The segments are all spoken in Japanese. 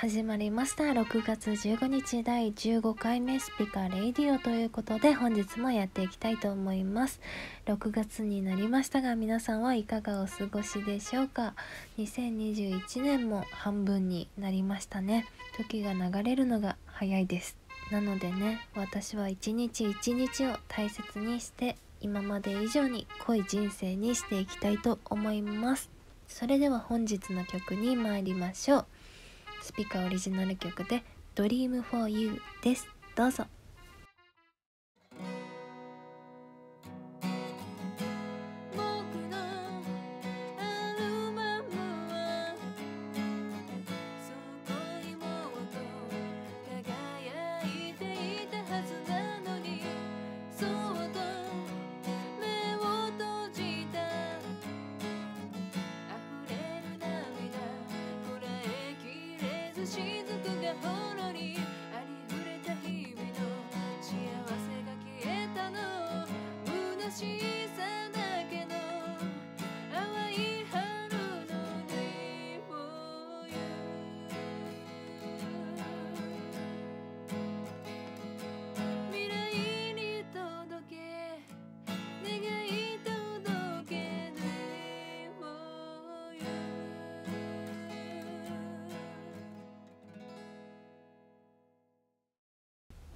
始まりました。6月15日第15回目スピカレイディオということで本日もやっていきたいと思います。6月になりましたが皆さんはいかがお過ごしでしょうか？2021年も半分になりましたね。時が流れるのが早いです。なのでね私は一日一日を大切にして今まで以上に濃い人生にしていきたいと思います。それでは本日の曲に参りましょう。スピカオリジナル曲で Dream for You です。どうぞ。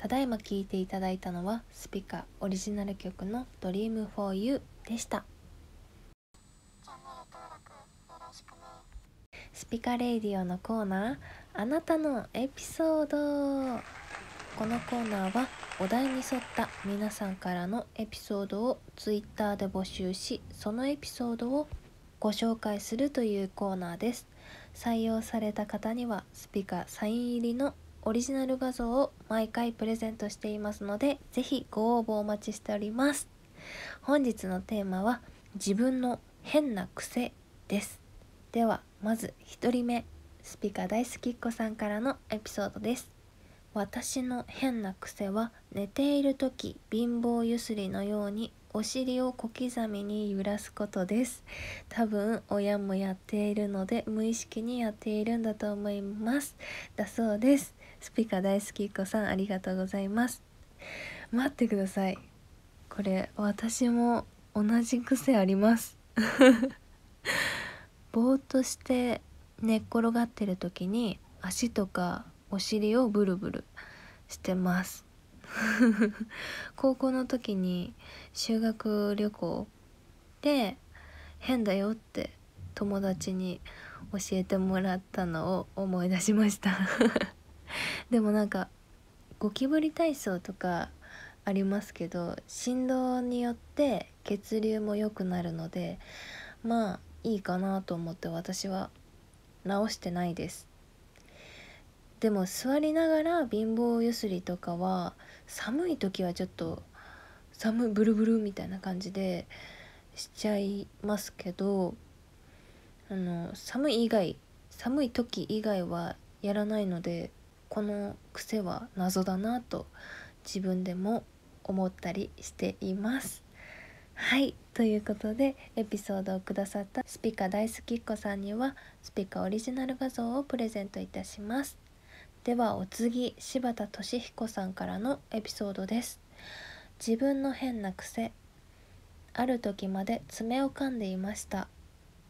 ただいま聴いていただいたのはスピカオリジナル曲の Dream for You でした。スピカレイディオのコーナーあなたのエピソード。このコーナーはお題に沿った皆さんからのエピソードをツイッターで募集しそのエピソードをご紹介するというコーナーです。採用された方にはスピカサイン入りのオリジナル画像を毎回プレゼントしていますのでぜひご応募お待ちしております。本日のテーマは自分の変な癖です。ではまず1人目スピカ大好きっ子さんからのエピソードです。私の変な癖は寝ている時貧乏ゆすりのようにお尻を小刻みに揺らすことです。多分親もやっているので無意識にやっているんだと思います。だそうです。スピカ大好きっ子さんありがとうございます。待ってください。これ私も同じ癖あります。ぼーっとして寝っ転がってる時に足とかお尻をブルブルしてます。高校の時に修学旅行で変だよって友達に教えてもらったのを思い出しました。でもなんかゴキブリ体操とかありますけど振動によって血流も良くなるのでまあいいかなと思って私は直してないです。でも座りながら貧乏ゆすりとかは寒い時はちょっと寒いブルブルみたいな感じでしちゃいますけどあの寒い以外寒い時以外はやらないのでこの癖は謎だなと自分でも思ったりしています。はいということでエピソードをくださったスピカ大好きっ子さんにはスピカオリジナル画像をプレゼントいたします。ではお次柴田俊彦さんからのエピソードです。自分の変な癖。ある時まで爪を噛んでいました。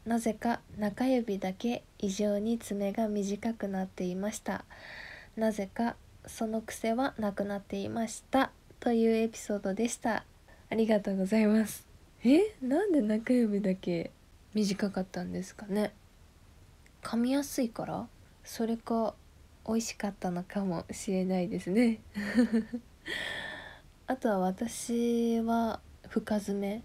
なぜか中指だけ異常に爪が短くなっていました。なぜかその癖はなくなっていました。というエピソードでした。ありがとうございます。え？なんで中指だけ短かったんですかね？噛みやすいから？それか美味しかったのかもしれないですね。あとは私は深爪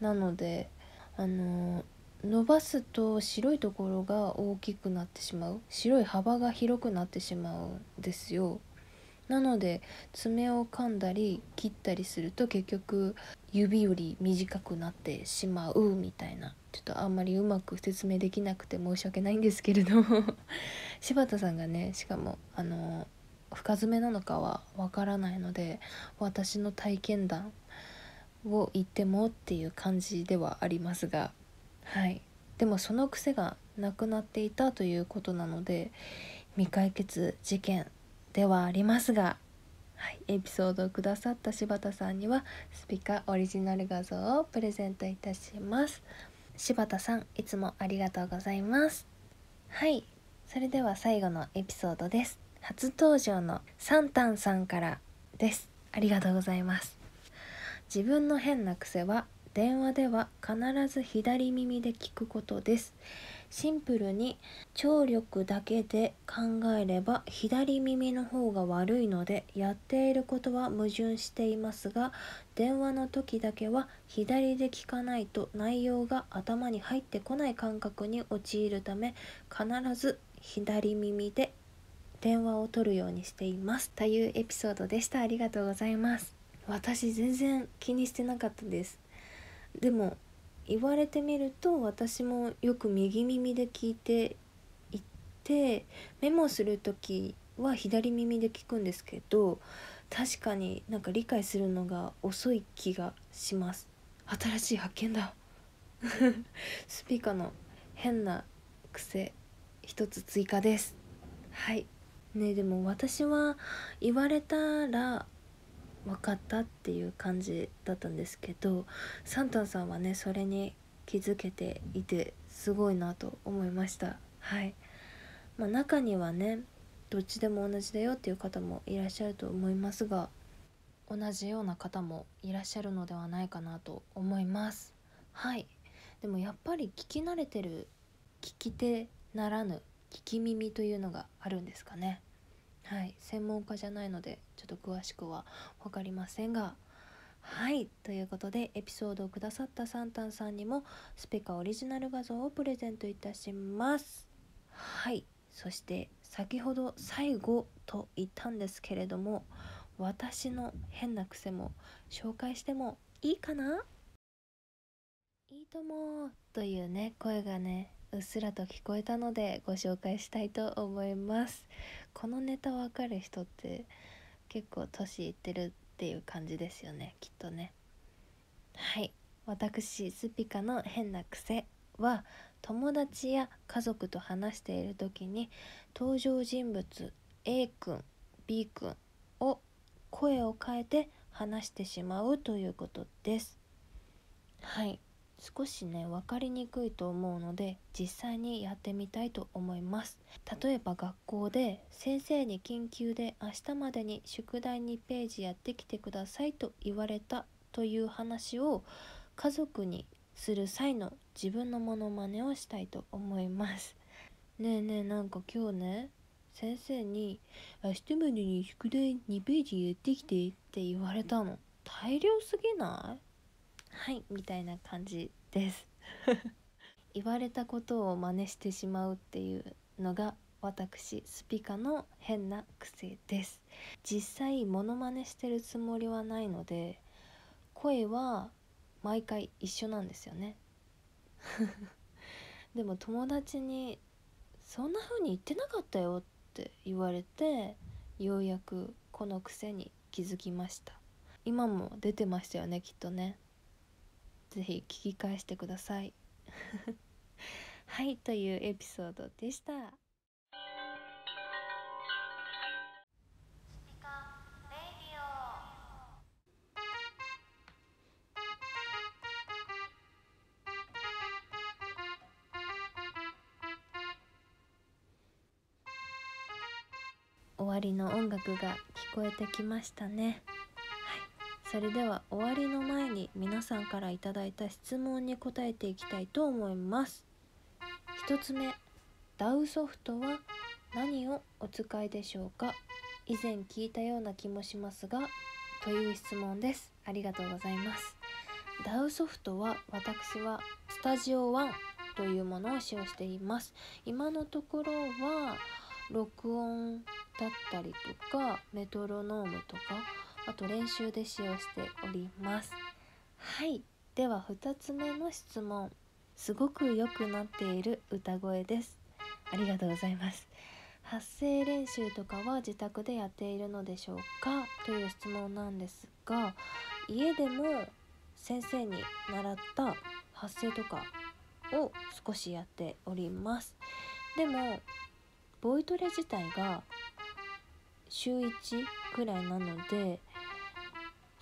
なのであの伸ばすと白いところが大きくなってしまう。白い幅が広くなってしまうんですよ。なので爪を噛んだり切ったりすると結局指より短くなってしまうみたいなちょっとあんまりうまく説明できなくて申し訳ないんですけれども。柴田さんがねしかもあの深爪なのかはわからないので私の体験談を言ってもっていう感じではありますが。はい。でもその癖がなくなっていたということなので未解決事件ではありますが、はい、エピソードをくださった柴田さんにはスピカオリジナル画像をプレゼントいたします。柴田さんいつもありがとうございます。はい。それでは最後のエピソードです。初登場のサンタンさんからです。ありがとうございます。自分の変な癖は電話では必ず左耳で聞くことです。シンプルに聴力だけで考えれば左耳の方が悪いのでやっていることは矛盾していますが電話の時だけは左で聞かないと内容が頭に入ってこない感覚に陥るため必ず左耳で電話を取るようにしています。というエピソードでした。ありがとうございます。私全然気にしてなかったです。でも言われてみると私もよく右耳で聞いていてメモする時は左耳で聞くんですけど確かになんか理解するのが遅い気がします。新しい発見だ。スピカの変な癖一つ追加です。はい。ねでも私は言われたら分かったっていう感じだったんですけどサンタンさんはねそれに気づけていてすごいなと思いました。はい、まあ、中にはねどっちでも同じだよっていう方もいらっしゃると思いますが同じような方もいらっしゃるのではないかなと思います。はい。でもやっぱり聞き慣れてる聞き手ならぬ聞き耳というのがあるんですかね。はい専門家じゃないのでちょっと詳しくは分かりませんがはいということでエピソードをくださったサンタンさんにもスペカオリジナル画像をプレゼントいたします。はいそして先ほど最後と言ったんですけれども私の変な癖も紹介してもいいかな？いいとも！というね声がねうっすらと聞こえたのでご紹介したいと思います。このネタわかる人って結構年いってるっていう感じですよねきっとね。はい。私スピカの変な癖は友達や家族と話している時に登場人物 A 君 B 君を声を変えて話してしまうということです。はい。少しね分かりにくいと思うので実際にやってみたいと思います。例えば学校で先生に緊急で明日までに宿題2ページやってきてくださいと言われたという話を家族にする際の自分のモノマネをしたいと思います。ねえねえなんか今日ね先生に「明日までに宿題2ページやってきて」って言われたの大量すぎない？はいみたいな感じです。言われたことを真似してしまうっていうのが私スピカの変な癖です。実際モノマネしてるつもりはないので声は毎回一緒なんですよね。でも友達に「そんな風に言ってなかったよ」って言われてようやくこの癖に気づきました。今も出てましたよねきっとね。ぜひ聞き返してください。はいというエピソードでした。終わりの音楽が聞こえてきましたねそれでは終わりの前に皆さんからいただいた質問に答えていきたいと思います。1つ目 DAW ソフトは何をお使いでしょうか？以前聞いたような気もしますがという質問です。ありがとうございます。 DAW ソフトは私は Studio One というものを使用しています。今のところは録音だったりとかメトロノームとかあと練習で使用しております。はい。では2つ目の質問。すごく良くなっている歌声です。ありがとうございます。発声練習とかは自宅でやっているのでしょうか？という質問なんですが家でも先生に習った発声とかを少しやっております。でもボイトレ自体が週1くらいなので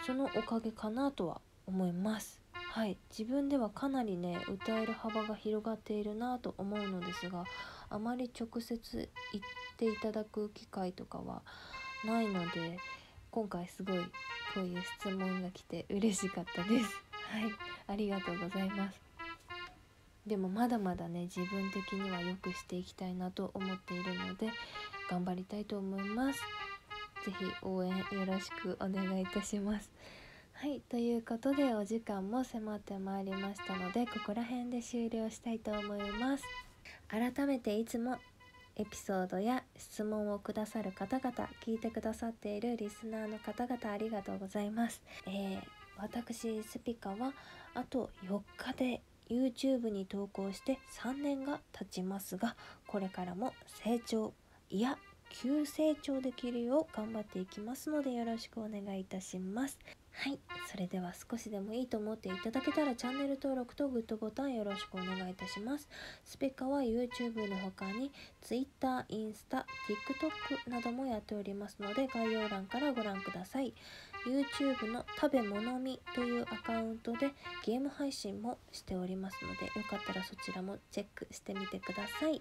そのおかげかなとは思います。はい。自分ではかなりね歌える幅が広がっているなと思うのですがあまり直接言っていただく機会とかはないので今回すごいこういう質問が来て嬉しかったです。はい。ありがとうございます。でもまだまだね自分的には良くしていきたいなと思っているので頑張りたいと思います。是非応援よろしくお願いいたします。はいということでお時間も迫ってまいりましたのでここら辺で終了したいと思います。改めていつもエピソードや質問をくださる方々聞いてくださっているリスナーの方々ありがとうございます、えー私スピカはあと4日で YouTube に投稿して3年が経ちますがこれからも成長いや急成長できるよう頑張っていきますのでよろしくお願いいたします。はいそれでは少しでもいいと思っていただけたらチャンネル登録とグッドボタンよろしくお願いいたします。スピカは YouTube の他に Twitter、インスタ、TikTok などもやっておりますので概要欄からご覧ください。YouTube の食べ物みというアカウントでゲーム配信もしておりますのでよかったらそちらもチェックしてみてください。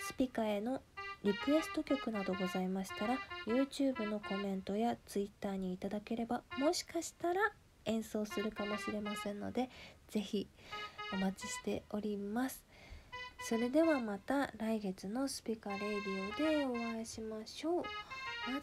スピカへのリクエスト曲などございましたら YouTube のコメントや Twitter にいただければもしかしたら演奏するかもしれませんので是非お待ちしております。それではまた来月のスピカレイディオでお会いしましょう。またね。